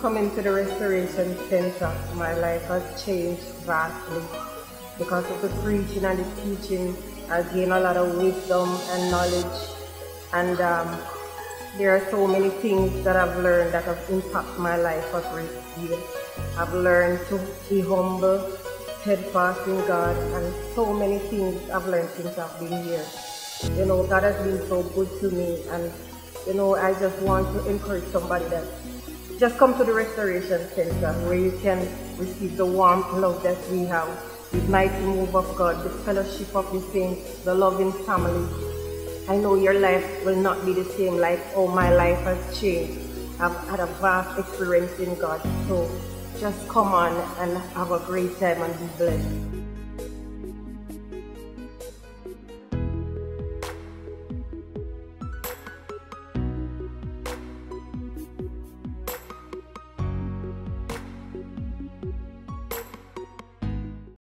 coming to the Restoration Center, my life has changed vastly. Because of the preaching and the teaching, I've gained a lot of wisdom and knowledge. And um, there are so many things that I've learned that have impacted my life for great deal. I've learned to be humble, steadfast in God, and so many things I've learned since I've been here. You know, God has been so good to me, and you know, I just want to encourage somebody that just come to the Restoration Center where you can receive the warm love that we have, the mighty move of God, the fellowship of the saints, the loving family. I know your life will not be the same like oh my life has changed. I've had a vast experience in God. So just come on and have a great time and be blessed.